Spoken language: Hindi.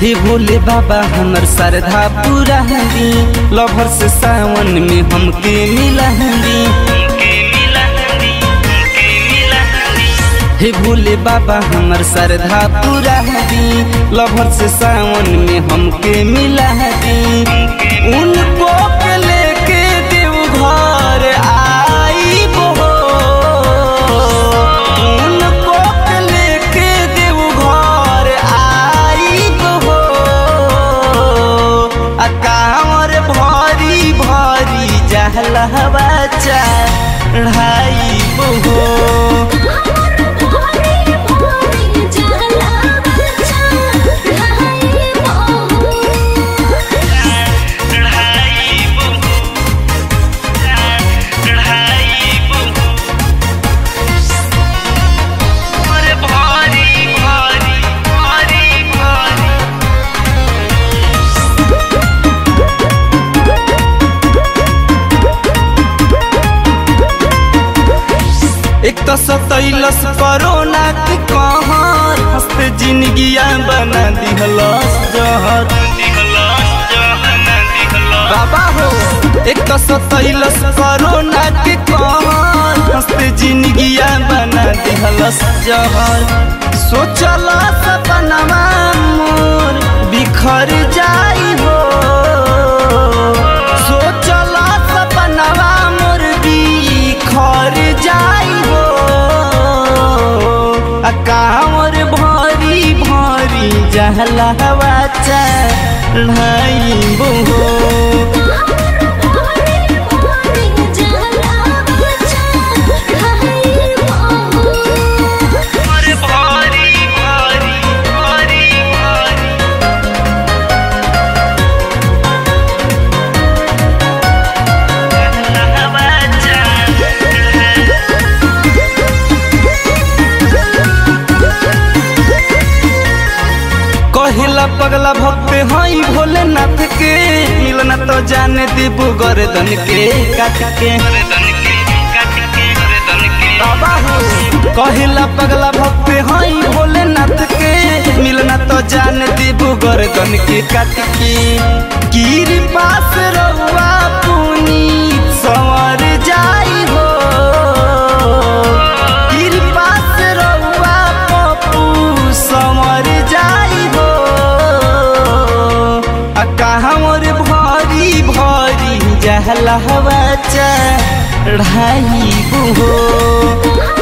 भोले बाबा, हमर श्रद्धा पूरा हंदी लभर से सावन में हमके मिला हंदी हे भोले बाबा, हमर श्रद्धा पूरा हंदी लभर से सावन में हमके मिला हंदी उनको जहलवा चढ़ाई हो। तो सतैलस कोरोना के कहर, हँसते जिंदगिया बना दिहलस जहर। बाबा हो, एक तो सतैलस कोरोना के कहर, हँसते जिंदगिया बना दिहलस जहर। कांवर भरी भरी जहलवा चढ़ाई कहिला पगला भक्त हई भोलेनाथ के मिलना तो जाने देबू गर्दन के काट पगला भक्त हई भोलेनाथ के मिलना तो जाने देबो गर्दन के काट के पास रहुआ भरी जहलवा चढ़ाई हो।